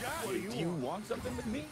what Do you want something with me?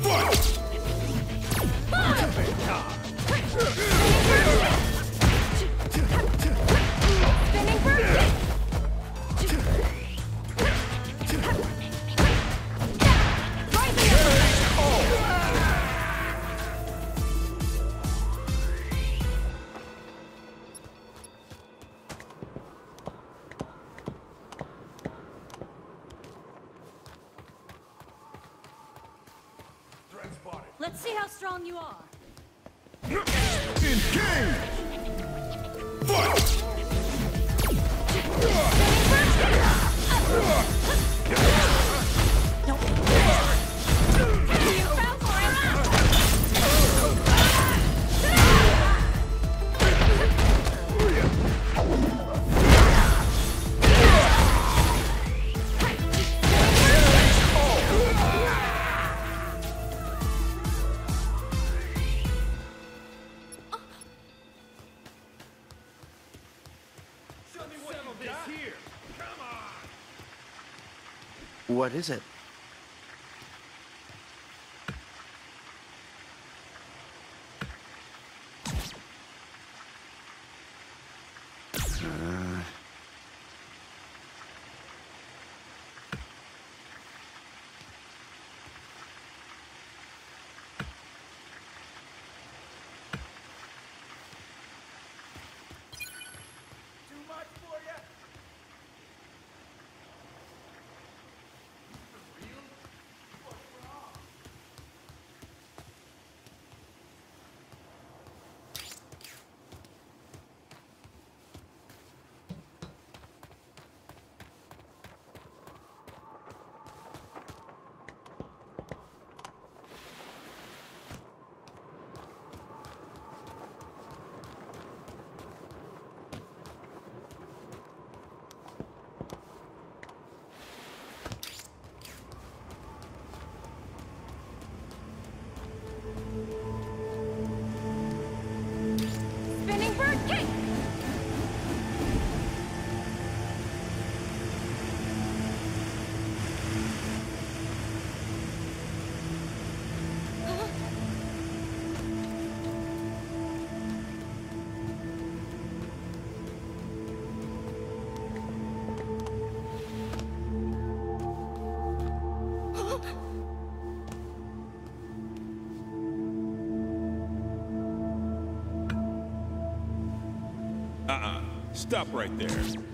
Fight! What is it? Stop right there.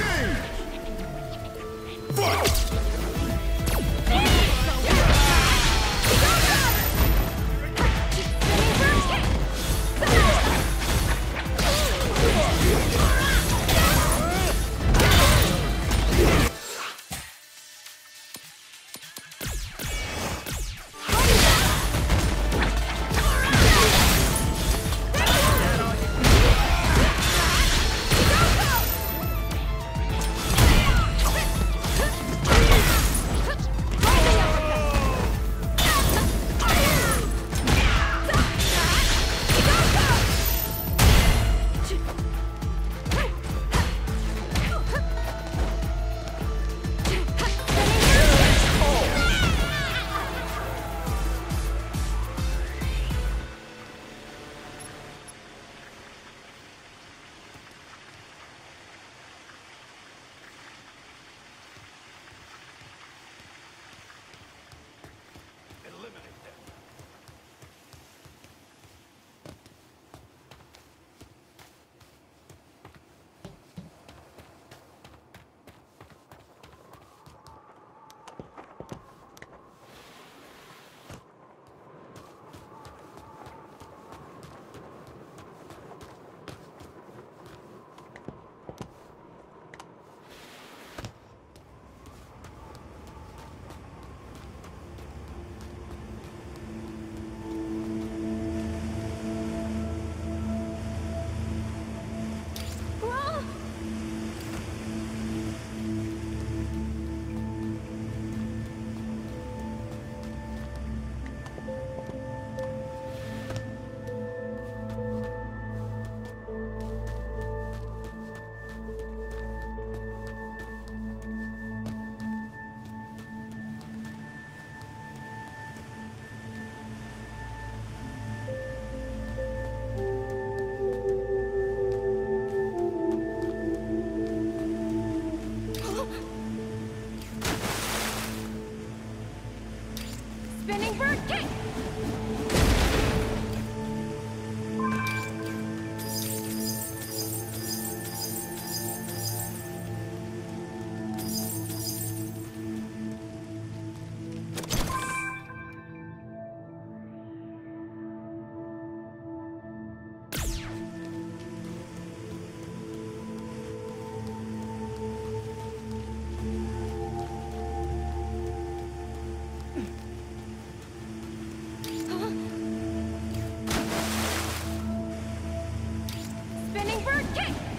Engage. Kick! Bird kick!